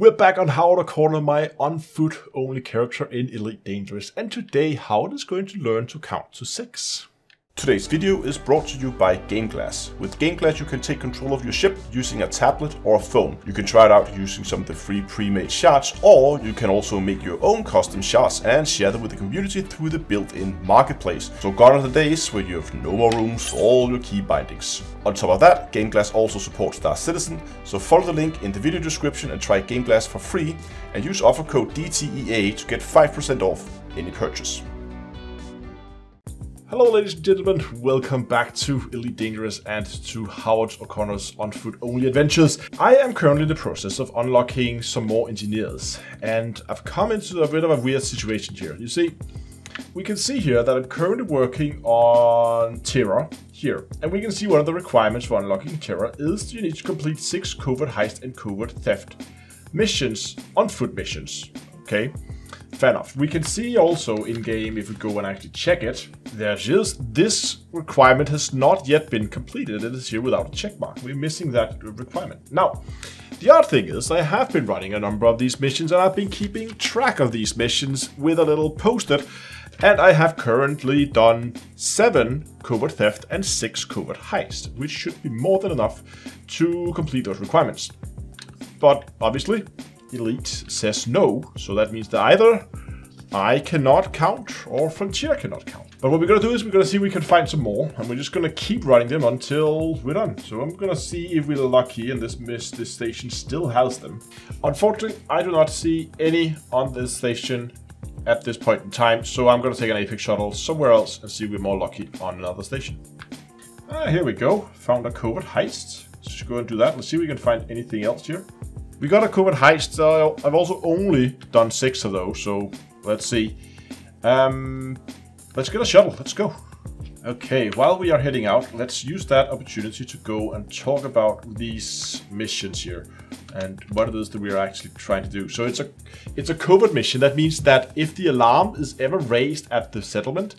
We're back on Howard O'Connor my on-foot only character in Elite Dangerous, and today Howard is going to learn to count to 6. Today's video is brought to you by GameGlass. With GameGlass you can take control of your ship using a tablet or a phone. You can try it out using some of the free pre-made shards or you can also make your own custom shards and share them with the community through the built-in marketplace. So gone are the days where you have no more rooms for all your key bindings. On top of that, GameGlass also supports Star Citizen, so follow the link in the video description and try GameGlass for free and use offer code DTEA to get 5% off any purchase. Hello ladies and gentlemen, welcome back to Elite Dangerous and to Howard O'Connor's On Foot Only Adventures. I am currently in the process of unlocking some more engineers and I've come into a bit of a weird situation here. You see, we can see here that I'm currently working on Terra here. And we can see one of the requirements for unlocking Terra is you need to complete 6 covert heist and covert theft missions, on foot missions, okay? Fair enough. We can see also in-game, if we go and actually check it, there's just this requirement has not yet been completed. It is here without a check mark. We're missing that requirement. Now, the odd thing is I have been running a number of these missions and I've been keeping track of these missions with a little post-it and I have currently done 7 covert theft and 6 covert heist, which should be more than enough to complete those requirements. But obviously, Elite says no, so that means that either I cannot count or Frontier cannot count. But what we're gonna do is we're gonna see if we can find some more, and we're just gonna keep running them until we're done. So I'm gonna see if we're lucky and this miss this station still has them. Unfortunately, I do not see any on this station at this point in time, so I'm gonna take an Apex shuttle somewhere else and see if we're more lucky on another station. Ah, here we go. Found a covert heist. Let's just go and do that. Let's see if we can find anything else here. We got a covert heist. Uh, I've also only done six of those, so let's see. Um, let's get a shuttle. Let's go. Okay, while we are heading out, let's use that opportunity to go and talk about these missions here and what it is that we are actually trying to do. So it's a it's a covert mission. That means that if the alarm is ever raised at the settlement,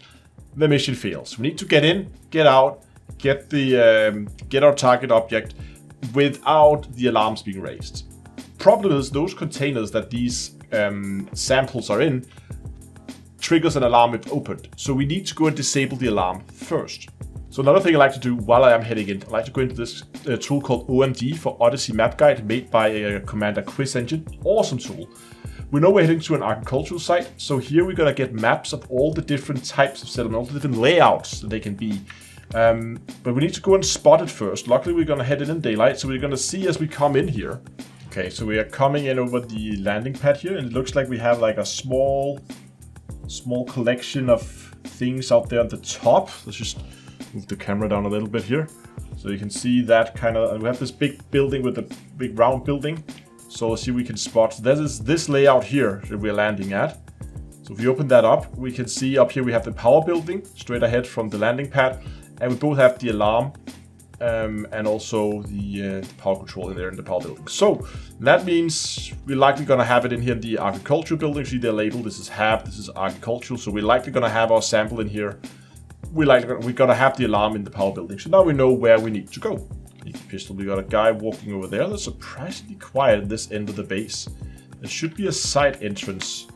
the mission fails. We need to get in, get out, get the um, get our target object without the alarms being raised. Problem is those containers that these um, samples are in triggers an alarm if opened. So we need to go and disable the alarm first. So another thing I like to do while I am heading in, I like to go into this uh, tool called OMG for Odyssey Map Guide made by uh, Commander Quiz Engine. Awesome tool. We know we're heading to an agricultural site, so here we're gonna get maps of all the different types of settlement, all the different layouts that they can be. Um, but we need to go and spot it first. Luckily we're gonna head in in daylight, so we're gonna see as we come in here Okay, so we are coming in over the landing pad here, and it looks like we have like a small, small collection of things out there at the top. Let's just move the camera down a little bit here. So you can see that kind of, we have this big building with a big round building. So let's see we can spot, this is this layout here that we're landing at. So if we open that up, we can see up here we have the power building straight ahead from the landing pad. And we both have the alarm um, and also the, uh, power control in there in the power building. So that means we're likely going to have it in here in the agricultural building. See their label. This is HAB. This is agricultural. So we're likely going to have our sample in here. we're like we're going to have the alarm in the power building. So now we know where we need to go. pistol. We got a guy walking over there. That's surprisingly quiet at this end of the base. There should be a side entrance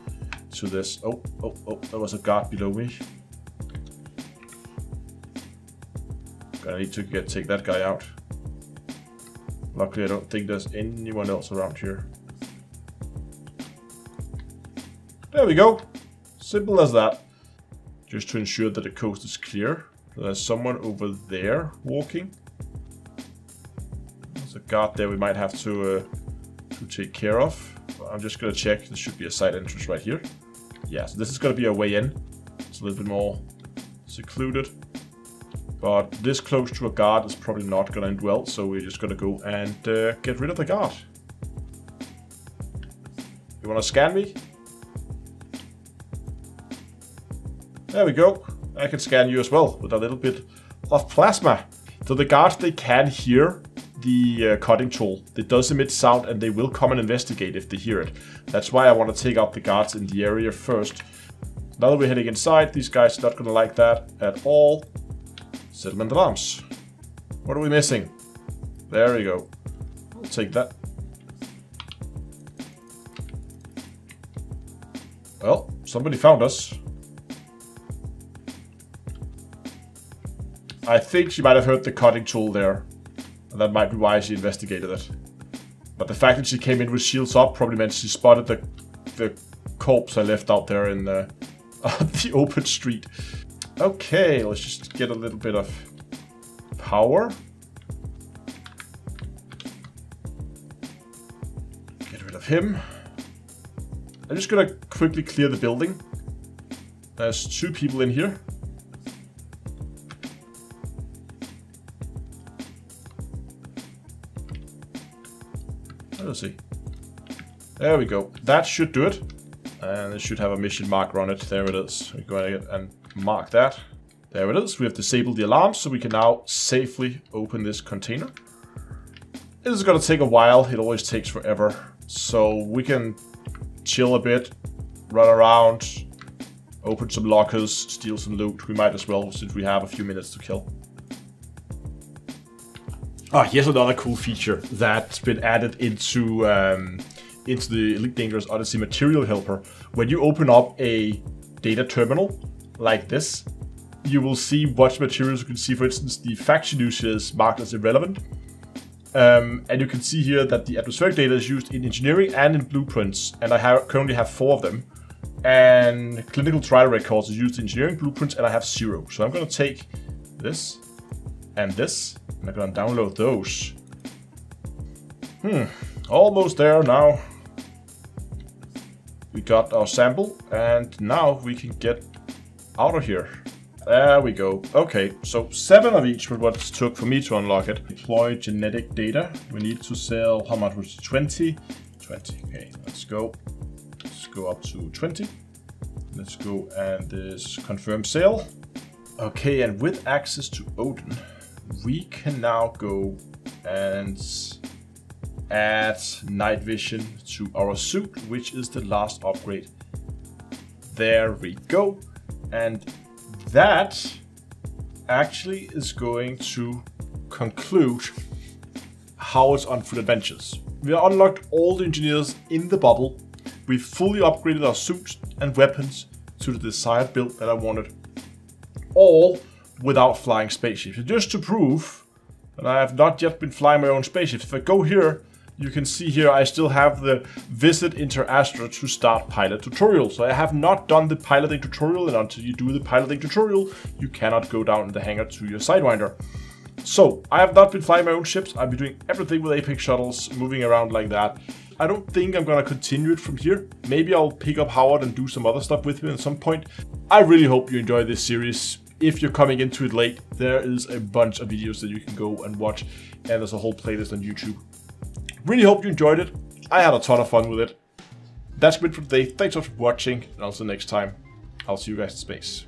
to this. Oh, oh, oh, there was a guard below me. I need to get take that guy out. Luckily, I don't think there's anyone else around here. There we go. Simple as that. Just to ensure that the coast is clear. There's someone over there walking. There's a guard there we might have to, uh, to take care of. I'm just going to check. There should be a side entrance right here. Yeah, so this is going to be our way in. It's a little bit more secluded. But this close to a guard is probably not going to end well, so we're just going to go and uh, get rid of the guard. You want to scan me? There we go. I can scan you as well with a little bit of plasma. So the guards, they can hear the uh, cutting tool. It does emit sound and they will come and investigate if they hear it. That's why I want to take out the guards in the area first. Now that we're heading inside, these guys are not going to like that at all. Settlement alarms. What are we missing? There we go. I'll take that. Well, somebody found us. I think she might have heard the cutting tool there. And that might be why she investigated it. But the fact that she came in with shields up probably meant she spotted the the corpse I left out there in the, the open street. Okay, let's just get a little bit of power. Get rid of him. I'm just gonna quickly clear the building. There's two people in here. Let's see. There we go. That should do it. And it should have a mission marker on it. There it is. We're going to get, and mark that. There it is. We have disabled the alarm, so we can now safely open this container. It is going to take a while. It always takes forever. So we can chill a bit, run around, open some lockers, steal some loot. We might as well, since we have a few minutes to kill. Ah, here's another cool feature that's been added into um, into the Elite Dangerous Odyssey Material Helper. When you open up a data terminal like this, you will see what materials you can see. For instance, the faction use is marked as irrelevant. Um, and you can see here that the atmospheric data is used in engineering and in blueprints, and I have, currently have four of them. And clinical trial records is used in engineering blueprints, and I have zero. So I'm going to take this and this, and I'm gonna download those. Hmm, almost there now. We got our sample, and now we can get out of here. There we go. Okay, so seven of each was what it took for me to unlock it. Deploy genetic data. We need to sell, how much was it? 20? 20, okay, let's go. Let's go up to 20. Let's go and this confirm sale. Okay, and with access to Oden, we can now go and add night vision to our suit, which is the last upgrade. There we go. And that actually is going to conclude how it's Howard's Unfoot Adventures. We unlocked all the engineers in the bubble. We've fully upgraded our suits and weapons to the desired build that I wanted. All without flying spaceships. Just to prove that I have not yet been flying my own spaceships. If I go here, you can see here I still have the visit Inter Astra to start pilot tutorial. So I have not done the piloting tutorial and until you do the piloting tutorial, you cannot go down in the hangar to your Sidewinder. So I have not been flying my own ships. I've been doing everything with Apex shuttles, moving around like that. I don't think I'm gonna continue it from here. Maybe I'll pick up Howard and do some other stuff with him at some point. I really hope you enjoy this series if you're coming into it late, there is a bunch of videos that you can go and watch, and there's a whole playlist on YouTube. Really hope you enjoyed it. I had a ton of fun with it. That's it for today. Thanks for watching, and until next time, I'll see you guys in space.